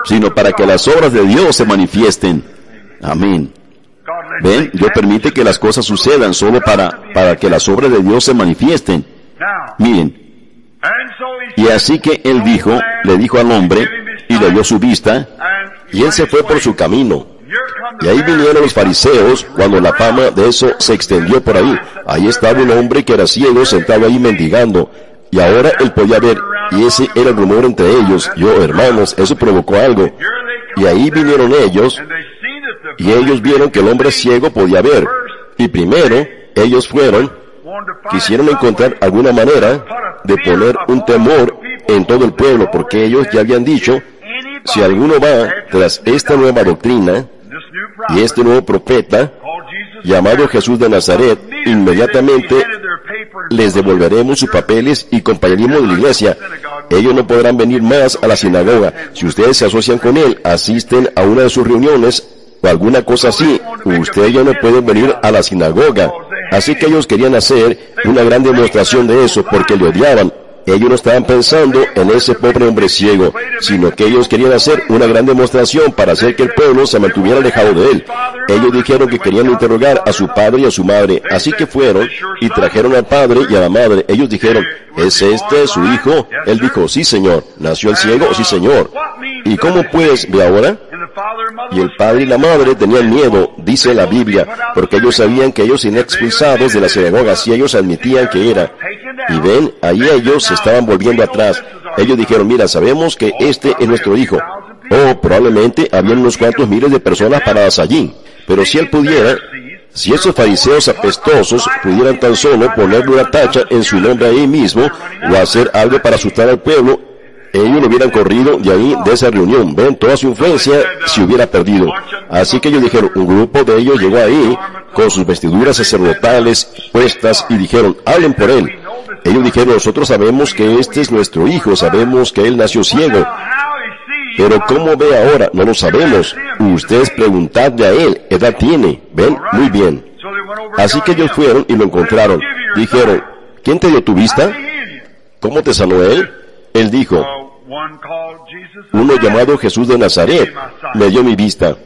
sino para que las obras de Dios se manifiesten. Amén. Ven, Dios permite que las cosas sucedan solo para, para que las obras de Dios se manifiesten. Miren, y así que él dijo, le dijo al hombre, y le dio su vista, y él se fue por su camino. Y ahí vinieron los fariseos cuando la fama de eso se extendió por ahí. Ahí estaba un hombre que era ciego sentado ahí mendigando. Y ahora él podía ver, y ese era el rumor entre ellos. Yo, hermanos, eso provocó algo. Y ahí vinieron ellos, y ellos vieron que el hombre ciego podía ver. Y primero, ellos fueron, quisieron encontrar alguna manera de poner un temor en todo el pueblo, porque ellos ya habían dicho, si alguno va tras esta nueva doctrina y este nuevo profeta, llamado Jesús de Nazaret, inmediatamente les devolveremos sus papeles y compañerismo de la iglesia. Ellos no podrán venir más a la sinagoga. Si ustedes se asocian con él, asisten a una de sus reuniones o alguna cosa así, ustedes ya no pueden venir a la sinagoga. Así que ellos querían hacer una gran demostración de eso porque le odiaban. Ellos no estaban pensando en ese pobre hombre ciego, sino que ellos querían hacer una gran demostración para hacer que el pueblo se mantuviera alejado de él. Ellos dijeron que querían interrogar a su padre y a su madre, así que fueron y trajeron al padre y a la madre. Ellos dijeron, ¿es este su hijo? Él dijo, sí señor. ¿Nació el ciego? Sí señor. ¿Y cómo pues ve ahora? Y el padre y la madre tenían miedo, dice la Biblia, porque ellos sabían que ellos eran expulsados de la sinagoga si ellos admitían que era. Y ven, ahí ellos se estaban volviendo atrás. Ellos dijeron, mira, sabemos que este es nuestro hijo. Oh, probablemente habían unos cuantos miles de personas paradas allí. Pero si él pudiera, si esos fariseos apestosos pudieran tan solo ponerle una tacha en su nombre ahí mismo o hacer algo para asustar al pueblo, ellos no hubieran corrido de ahí, de esa reunión. Ven, toda su influencia se hubiera perdido. Así que ellos dijeron, un grupo de ellos llegó ahí con sus vestiduras sacerdotales puestas y dijeron, hablen por él. Ellos dijeron, nosotros sabemos que este es nuestro hijo, sabemos que él nació ciego. Pero ¿cómo ve ahora? No lo sabemos. Ustedes preguntadle a él, edad tiene. ¿Ven? Muy bien. Así que ellos fueron y lo encontraron. Dijeron, ¿quién te dio tu vista? ¿Cómo te sanó él? Él dijo, uno llamado Jesús de Nazaret me dio mi vista.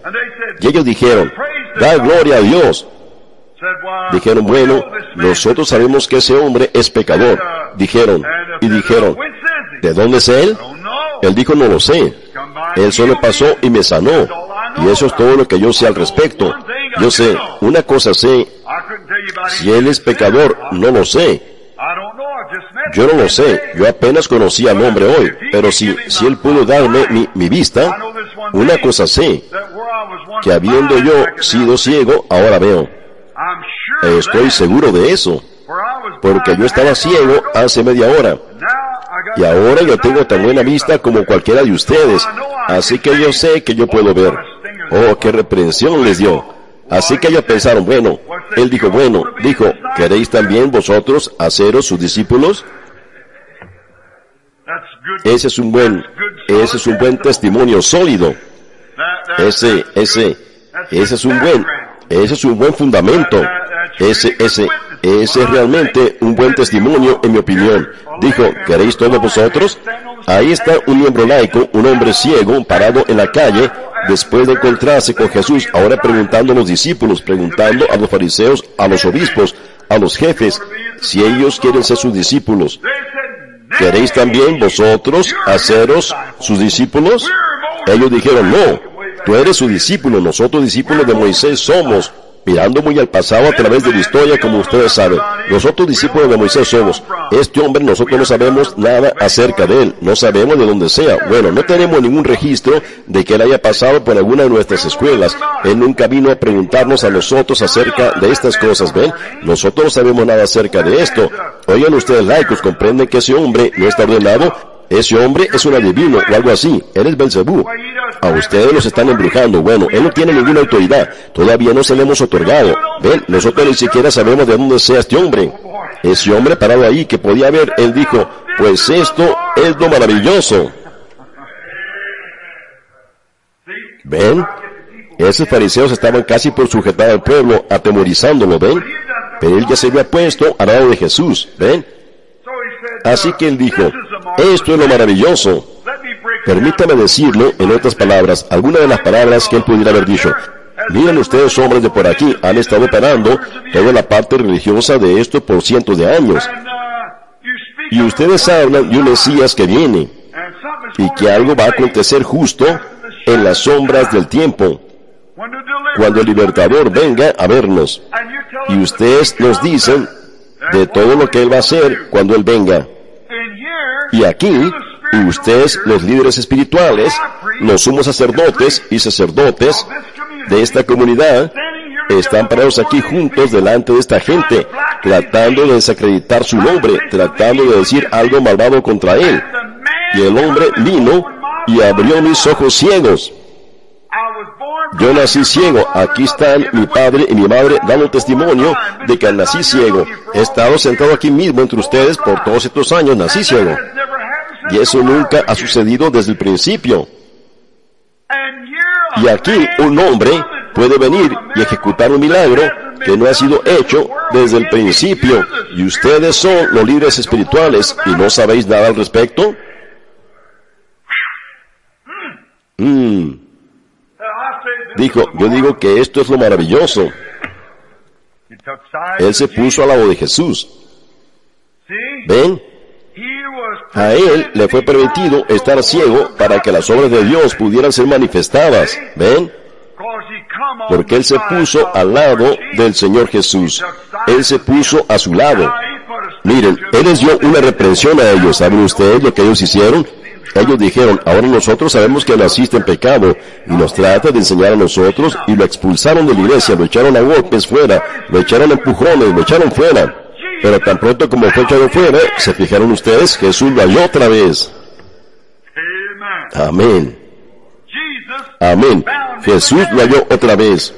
Y ellos dijeron, da gloria a Dios. Dijeron, bueno, nosotros sabemos que ese hombre es pecador. Dijeron, y dijeron, ¿de dónde es él? Él dijo, no lo sé. Él solo pasó y me sanó. Y eso es todo lo que yo sé al respecto. Yo sé, una cosa sé, si él es pecador, no lo sé. Yo no lo sé, yo apenas conocí al hombre hoy, pero si, si él pudo darme mi, mi vista, una cosa sé, que habiendo yo sido ciego, ahora veo. Estoy seguro de eso, porque yo estaba ciego hace media hora, y ahora yo tengo tan buena vista como cualquiera de ustedes, así que yo sé que yo puedo ver. Oh, qué reprensión les dio. Así que ellos pensaron, bueno, él dijo, bueno, dijo, ¿queréis también vosotros haceros sus discípulos? Ese es un buen, ese es un buen testimonio sólido. Ese, ese, ese es un buen, ese es un buen fundamento. Ese, ese, ese es realmente un buen testimonio, en mi opinión. Dijo, ¿queréis todos vosotros? Ahí está un miembro laico, un hombre ciego, parado en la calle, después de encontrarse con Jesús, ahora preguntando a los discípulos, preguntando a los fariseos, a los obispos, a los jefes, si ellos quieren ser sus discípulos. ¿Queréis también vosotros haceros sus discípulos? Ellos dijeron, no, tú eres su discípulo, nosotros discípulos de Moisés somos, mirando muy al pasado a través de la historia como ustedes saben. nosotros discípulos de Moisés somos. Este hombre nosotros no sabemos nada acerca de él, no sabemos de dónde sea. Bueno, no tenemos ningún registro de que él haya pasado por alguna de nuestras escuelas. Él nunca vino a preguntarnos a nosotros acerca de estas cosas, ¿ven? Nosotros no sabemos nada acerca de esto. Oigan ustedes laicos, comprenden que ese hombre no está ordenado ese hombre es un adivino o algo así. Él es Belzebú. A ustedes los están embrujando. Bueno, él no tiene ninguna autoridad. Todavía no se le hemos otorgado. Ven, nosotros ni siquiera sabemos de dónde sea este hombre. Ese hombre parado ahí que podía ver, él dijo, pues esto es lo maravilloso. ¿Ven? Esos fariseos estaban casi por sujetar al pueblo, atemorizándolo, ¿ven? Pero él ya se había puesto al lado de Jesús, ¿ven? Así que él dijo, esto es lo maravilloso. Permítame decirlo, en otras palabras, alguna de las palabras que él pudiera haber dicho. Miren ustedes, hombres de por aquí, han estado operando toda la parte religiosa de esto por cientos de años. Y ustedes hablan de un Mesías que viene y que algo va a acontecer justo en las sombras del tiempo, cuando el libertador venga a vernos. Y ustedes nos dicen de todo lo que Él va a hacer cuando Él venga. Y aquí, ustedes, los líderes espirituales, los sumos sacerdotes y sacerdotes de esta comunidad, están parados aquí juntos delante de esta gente, tratando de desacreditar su nombre, tratando de decir algo malvado contra él. Y el hombre vino y abrió mis ojos ciegos. Yo nací ciego. Aquí están mi padre y mi madre dando testimonio de que nací ciego. He estado sentado aquí mismo entre ustedes por todos estos años. Nací ciego. Y eso nunca ha sucedido desde el principio. Y aquí un hombre puede venir y ejecutar un milagro que no ha sido hecho desde el principio. Y ustedes son los líderes espirituales y no sabéis nada al respecto. Mm. Dijo, yo digo que esto es lo maravilloso. Él se puso al lado de Jesús. ¿Ven? A él le fue permitido estar ciego para que las obras de Dios pudieran ser manifestadas. ¿Ven? Porque él se puso al lado del Señor Jesús. Él se puso a su lado. Miren, él les dio una reprensión a ellos. ¿Saben ustedes lo que ellos hicieron? Ellos dijeron, ahora nosotros sabemos que naciste en pecado y nos trata de enseñar a nosotros y lo expulsaron de la iglesia, lo echaron a golpes fuera, lo echaron a empujones, lo echaron fuera. Pero tan pronto como fue echado fuera, se fijaron ustedes, Jesús lo halló otra vez. Amén. Amén. Jesús lo halló otra vez.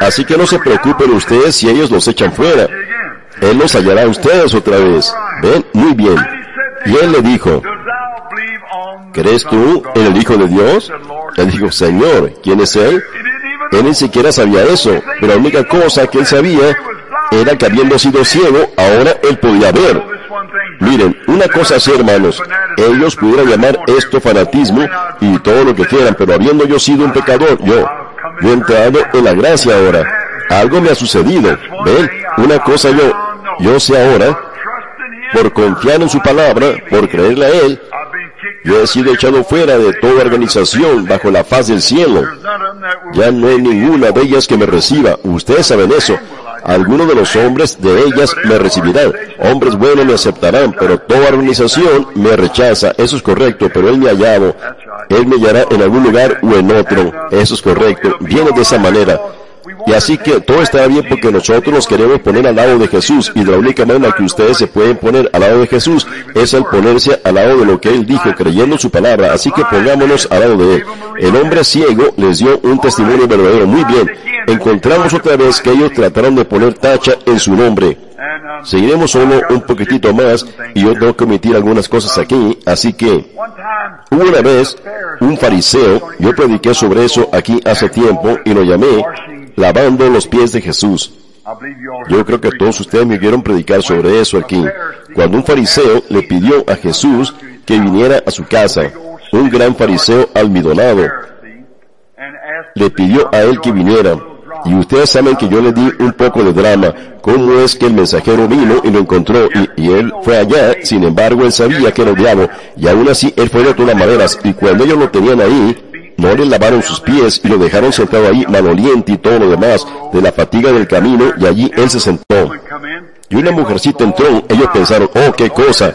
Así que no se preocupen ustedes si ellos los echan fuera. Él los hallará a ustedes otra vez. Ven, muy bien. Y él le dijo, ¿crees tú en el Hijo de Dios? Él dijo, Señor, ¿quién es Él? Él ni siquiera sabía eso, pero la única cosa que él sabía era que habiendo sido ciego, ahora él podía ver. Miren, una cosa así, hermanos, ellos pudieran llamar esto fanatismo y todo lo que quieran, pero habiendo yo sido un pecador, yo, yo he entrado en la gracia ahora. Algo me ha sucedido. ¿Ven? Una cosa yo, yo sé ahora por confiar en su palabra, por creerle a Él, yo he sido echado fuera de toda organización bajo la faz del cielo. Ya no hay ninguna de ellas que me reciba. Ustedes saben eso. Algunos de los hombres de ellas me recibirán. Hombres buenos me aceptarán, pero toda organización me rechaza. Eso es correcto, pero Él me ha hallado. Él me hallará en algún lugar o en otro. Eso es correcto. Viene de esa manera. Y así que todo está bien porque nosotros nos queremos poner al lado de Jesús y la única manera que ustedes se pueden poner al lado de Jesús es el ponerse al lado de lo que Él dijo, creyendo su palabra. Así que pongámonos al lado de Él. El hombre ciego les dio un testimonio verdadero. Muy bien. Encontramos otra vez que ellos trataron de poner tacha en su nombre. Seguiremos solo un poquitito más y yo tengo que omitir algunas cosas aquí, así que una vez un fariseo, yo prediqué sobre eso aquí hace tiempo y lo llamé lavando los pies de Jesús. Yo creo que todos ustedes me vieron predicar sobre eso aquí. Cuando un fariseo le pidió a Jesús que viniera a su casa, un gran fariseo almidonado, le pidió a él que viniera. Y ustedes saben que yo le di un poco de drama, cómo es que el mensajero vino y lo encontró y, él fue allá, sin embargo él sabía que era el diablo, y aún así él fue de todas maneras, y cuando ellos lo tenían ahí, no le lavaron sus pies y lo dejaron sentado ahí maloliente y todo lo demás de la fatiga del camino y allí él se sentó. y una mujercita entró, ellos pensaron, oh, qué cosa,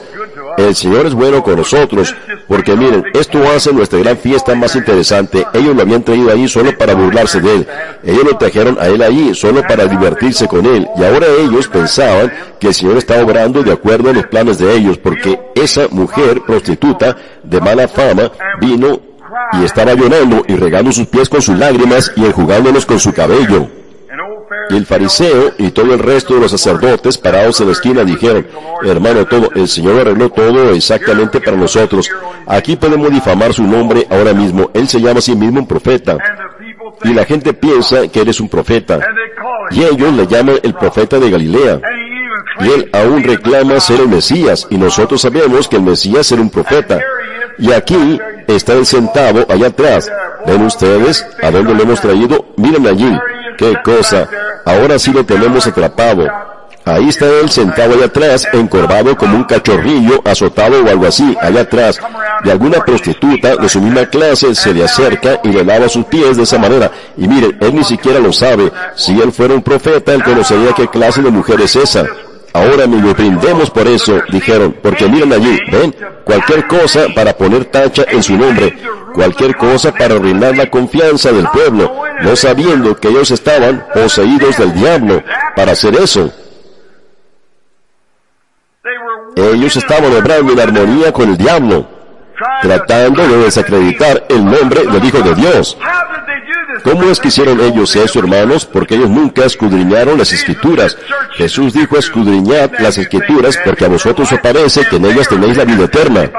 el Señor es bueno con nosotros, porque miren, esto hace nuestra gran fiesta más interesante. Ellos lo habían traído ahí solo para burlarse de él. Ellos lo trajeron a él ahí solo para divertirse con él. Y ahora ellos pensaban que el Señor estaba obrando de acuerdo a los planes de ellos, porque esa mujer prostituta de mala fama vino y estaba llorando y regando sus pies con sus lágrimas y enjugándolos con su cabello. Y el fariseo y todo el resto de los sacerdotes parados en la esquina dijeron, hermano, todo, el Señor arregló todo exactamente para nosotros. Aquí podemos difamar su nombre ahora mismo. Él se llama a sí mismo un profeta. Y la gente piensa que él es un profeta. Y ellos le llaman el profeta de Galilea. Y él aún reclama ser el Mesías. Y nosotros sabemos que el Mesías era un profeta. Y aquí está él sentado allá atrás. ¿Ven ustedes a dónde lo hemos traído? Miren allí. ¡Qué cosa! Ahora sí lo tenemos atrapado. Ahí está él sentado allá atrás, encorvado como un cachorrillo, azotado o algo así, allá atrás. Y alguna prostituta de su misma clase se le acerca y le lava sus pies de esa manera. Y mire, él ni siquiera lo sabe. Si él fuera un profeta, él conocería qué clase de mujer es esa. Ahora lo brindemos por eso, dijeron, porque miren allí, ven, cualquier cosa para poner tacha en su nombre, cualquier cosa para arruinar la confianza del pueblo, no sabiendo que ellos estaban poseídos del diablo para hacer eso. Ellos estaban obrando en armonía con el diablo, tratando de desacreditar el nombre del Hijo de Dios. ¿Cómo es que hicieron ellos eso, hermanos? Porque ellos nunca escudriñaron las escrituras. Jesús dijo, escudriñad las escrituras porque a vosotros os parece que en ellas tenéis la vida eterna.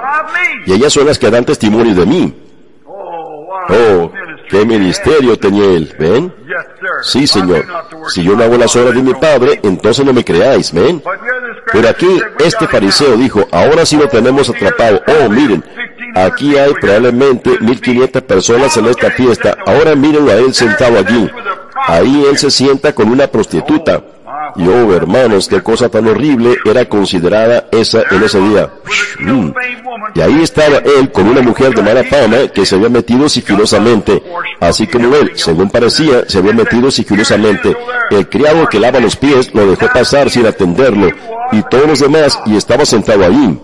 Y ellas son las que dan testimonio de mí. Oh, qué ministerio tenía él, ¿ven? Sí, Señor. Si yo no hago las obras de mi Padre, entonces no me creáis, ¿ven? Pero aquí este fariseo dijo, ahora sí lo tenemos atrapado. Oh, miren, aquí hay probablemente 1500 personas en esta fiesta. Ahora mírenlo a él sentado allí. Ahí él se sienta con una prostituta. Y oh, hermanos, qué cosa tan horrible era considerada esa en ese día. Mm. Y ahí estaba él con una mujer de mala fama que se había metido sigilosamente, así como él, según parecía, se había metido sigilosamente. El criado que lava los pies lo dejó pasar sin atenderlo, y todos los demás, y estaba sentado ahí.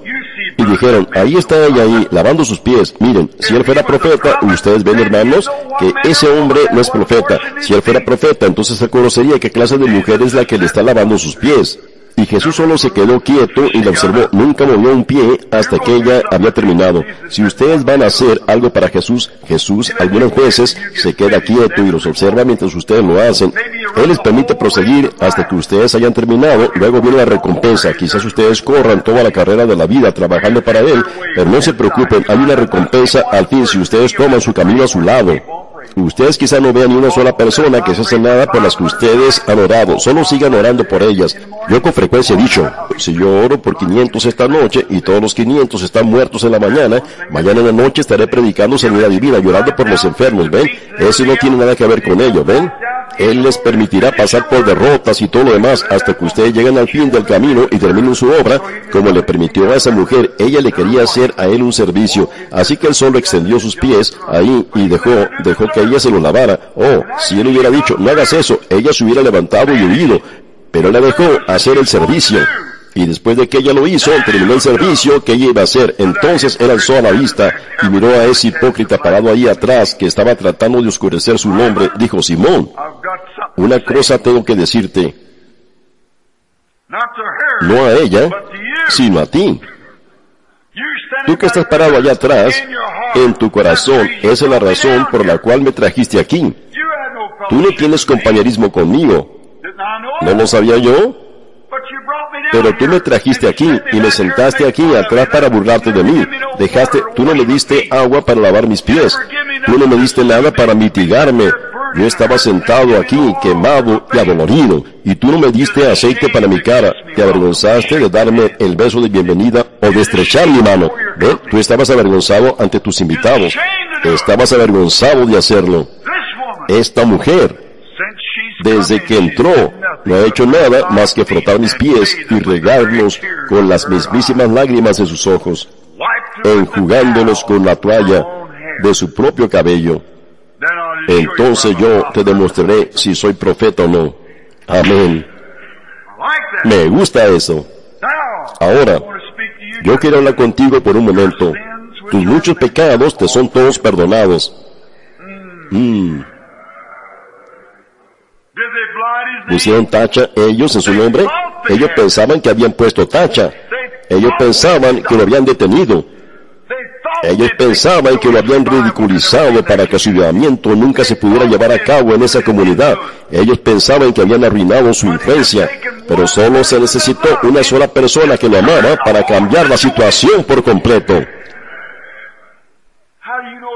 Dijeron, ahí está ella ahí, lavando sus pies. Miren, si él fuera profeta, ustedes ven hermanos, que ese hombre no es profeta. Si él fuera profeta, entonces se conocería qué clase de mujer es la que le está lavando sus pies. Y Jesús solo se quedó quieto y la observó. Nunca movió un pie hasta que ella había terminado. Si ustedes van a hacer algo para Jesús, Jesús algunas veces se queda quieto y los observa mientras ustedes lo hacen. Él les permite proseguir hasta que ustedes hayan terminado. Luego viene la recompensa. Quizás ustedes corran toda la carrera de la vida trabajando para Él, pero no se preocupen. Hay una recompensa al fin si ustedes toman su camino a su lado. Ustedes quizá no vean ni una sola persona que se hace nada por las que ustedes han orado. Solo sigan orando por ellas. Yo con frecuencia he dicho, si yo oro por 500 esta noche y todos los 500 están muertos en la mañana, mañana en la noche estaré predicando sanidad divina, llorando por los enfermos, ¿ven? Eso no tiene nada que ver con ello, ¿ven? Él les permitirá pasar por derrotas y todo lo demás hasta que ustedes lleguen al fin del camino y terminen su obra, como le permitió a esa mujer. Ella le quería hacer a él un servicio, así que él solo extendió sus pies ahí y dejó, dejó que ella se lo lavara. Oh, si él hubiera dicho, no hagas eso, ella se hubiera levantado y huido, pero la dejó hacer el servicio. Y después de que ella lo hizo, terminó el servicio que ella iba a hacer. Entonces él alzó a la vista y miró a ese hipócrita parado ahí atrás que estaba tratando de oscurecer su nombre. Dijo, Simón, una cosa tengo que decirte. No a ella, sino a ti. Tú que estás parado allá atrás, en tu corazón, esa es la razón por la cual me trajiste aquí. Tú no tienes compañerismo conmigo. ¿No lo sabía yo? Pero tú me trajiste aquí y me sentaste aquí atrás para burlarte de mí. Dejaste, tú no me diste agua para lavar mis pies. Tú no me diste nada para mitigarme. Yo estaba sentado aquí, quemado y adolorido, y tú no me diste aceite para mi cara. Te avergonzaste de darme el beso de bienvenida o de estrechar mi mano. ¿Ve? Tú estabas avergonzado ante tus invitados. Estabas avergonzado de hacerlo. Esta mujer, desde que entró, no ha hecho nada más que frotar mis pies y regarlos con las mismísimas lágrimas de sus ojos, enjugándolos con la toalla de su propio cabello. Entonces yo te demostraré si soy profeta o no. Amén. Me gusta eso. Ahora, yo quiero hablar contigo por un momento. Tus muchos pecados te son todos perdonados. Mm. Pusieron tacha ellos en su nombre. Ellos pensaban que habían puesto tacha. Ellos pensaban que lo habían detenido. Ellos pensaban que lo habían ridiculizado para que su llamamiento nunca se pudiera llevar a cabo en esa comunidad. Ellos pensaban que habían arruinado su influencia, pero solo se necesitó una sola persona que lo amara para cambiar la situación por completo.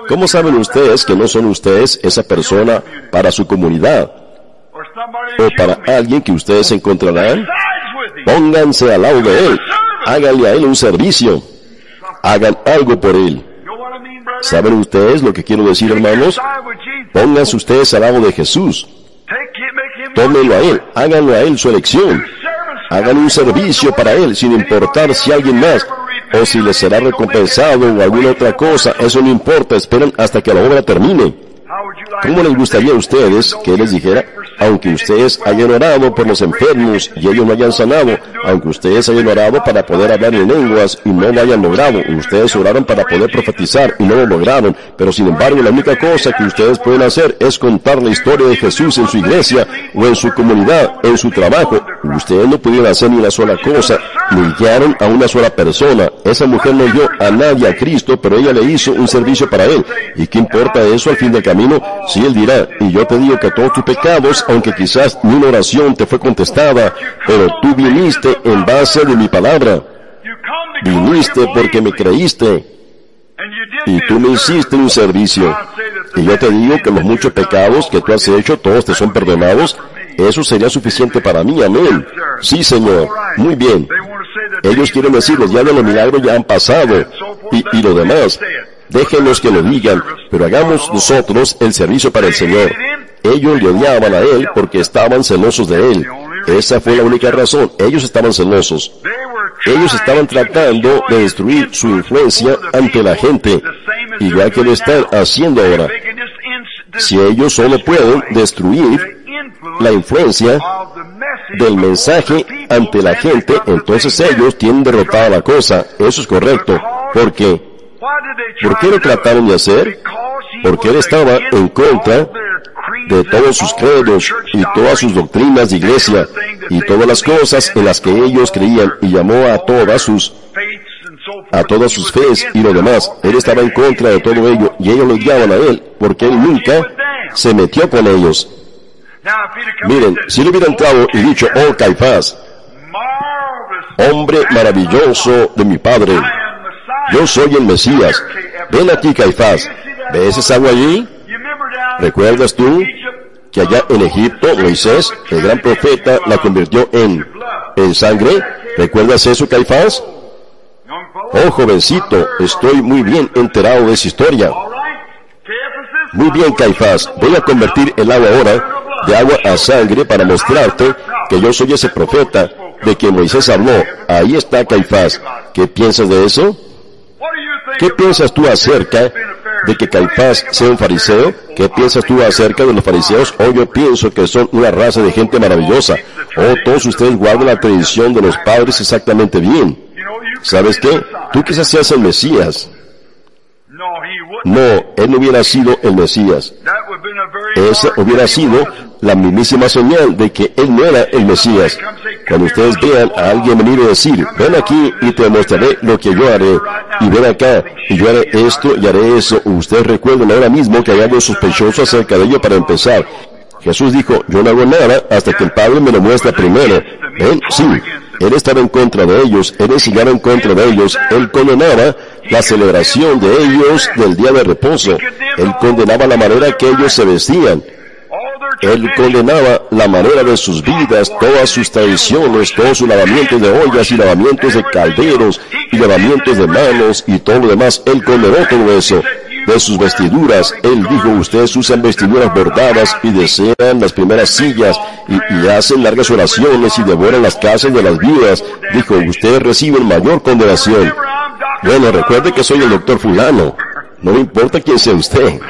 ¿Cómo saben ustedes que no son ustedes esa persona para su comunidad? ¿O para alguien que ustedes encontrarán? Pónganse al lado de él. Háganle a él un servicio hagan algo por él. ¿Saben ustedes lo que quiero decir, hermanos? Pónganse ustedes al lado de Jesús. Tómenlo a Él, háganlo a Él su elección. Hagan un servicio para Él, sin importar si alguien más o si les será recompensado o alguna otra cosa, eso no importa, esperen hasta que la obra termine. ¿Cómo les gustaría a ustedes que les dijera, aunque ustedes hayan orado por los enfermos y ellos no hayan sanado, aunque ustedes hayan orado para poder hablar en lenguas y no lo hayan logrado, ustedes oraron para poder profetizar y no lo lograron, pero sin embargo la única cosa que ustedes pueden hacer es contar la historia de Jesús en su iglesia o en su comunidad, en su trabajo. Ustedes no pudieron hacer ni una sola cosa, guiaron a una sola persona. Esa mujer no dio a nadie a Cristo, pero ella le hizo un servicio para él. ¿Y qué importa eso al fin del camino? Si él dirá, y yo te digo que todos tus pecados aunque quizás ni una oración te fue contestada, pero tú viniste en base de mi palabra. Viniste porque me creíste. Y tú me hiciste un servicio. Y yo te digo que los muchos pecados que tú has hecho, todos te son perdonados. Eso sería suficiente para mí, amén. Sí, Señor. Muy bien. Ellos quieren decir, los días de los milagros ya han pasado. Y, y lo demás. Déjenlos que lo digan, pero hagamos nosotros el servicio para el Señor. Ellos le odiaban a él porque estaban celosos de él. Esa fue la única razón. Ellos estaban celosos. Ellos estaban tratando de destruir su influencia ante la gente, igual que lo están haciendo ahora. Si ellos solo pueden destruir la influencia del mensaje ante la gente, entonces ellos tienen derrotada la cosa. Eso es correcto. Porque, ¿por qué lo trataron de hacer? Porque él estaba en contra de todos sus credos y todas sus doctrinas de iglesia y todas las cosas en las que ellos creían y llamó a todas sus a todas sus fees y lo demás. Él estaba en contra de todo ello y ellos lo guiaban a él porque él nunca se metió con ellos. Miren, si le hubiera entrado y dicho, oh Caifás, hombre maravilloso de mi padre, yo soy el Mesías, ven aquí Caifás, ¿ves esa agua allí? ¿Recuerdas tú que allá en Egipto Moisés, el gran profeta, la convirtió en, en sangre? ¿Recuerdas eso, Caifás? Oh, jovencito, estoy muy bien enterado de esa historia. Muy bien, Caifás, voy a convertir el agua ahora de agua a sangre para mostrarte que yo soy ese profeta de que Moisés habló. Ahí está, Caifás. ¿Qué piensas de eso? ¿Qué piensas tú acerca de que Caifás sea un fariseo? ¿Qué piensas tú acerca de los fariseos? Oh, yo pienso que son una raza de gente maravillosa. Oh, todos ustedes guardan la tradición de los padres exactamente bien. ¿Sabes qué? Tú quizás seas el Mesías. No, él no hubiera sido el Mesías. Esa hubiera sido la mismísima señal de que él no era el Mesías. Cuando ustedes vean a alguien venir y decir, ven aquí y te mostraré lo que yo haré, y ven acá, y yo haré esto y haré eso, ustedes recuerden ahora mismo que hay algo sospechoso acerca de ello para empezar. Jesús dijo, yo no hago nada hasta que el Padre me lo muestre primero. Él, sí, él estaba en contra de ellos, él enseñaba en contra de ellos, él condenaba la celebración de ellos del día de reposo, él condenaba la manera que ellos se vestían, él condenaba la manera de sus vidas, todas sus tradiciones, todos sus lavamientos de ollas y lavamientos de calderos y lavamientos de manos y todo lo demás. Él condenó todo eso de sus vestiduras. Él dijo, ustedes usan vestiduras bordadas y desean las primeras sillas y, hacen largas oraciones y devoran las casas de las viudas. Dijo, ustedes reciben mayor condenación. Bueno, recuerde que soy el doctor fulano. No me importa quién sea usted.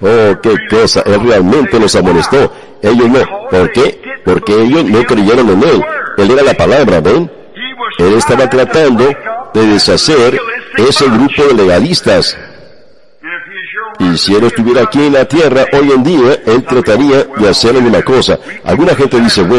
Oh, qué cosa. Él realmente los amonestó. Ellos no. ¿Por qué? Porque ellos no creyeron en él. Él era la palabra, ¿ven? Él estaba tratando de deshacer ese grupo de legalistas. Y si él estuviera aquí en la tierra hoy en día, él trataría de hacer alguna cosa. Alguna gente dice, bueno,